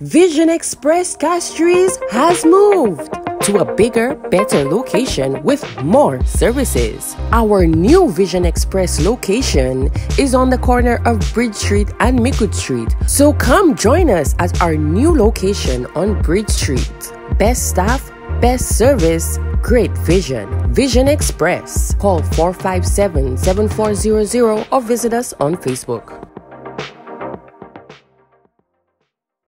Vision Express Castries has moved to a bigger, better location with more services. Our new Vision Express location is on the corner of Bridge Street and Micoud Street. So come join us at our new location on Bridge Street. Best staff, best service, great vision. Vision Express. Call 457 7400 or visit us on Facebook.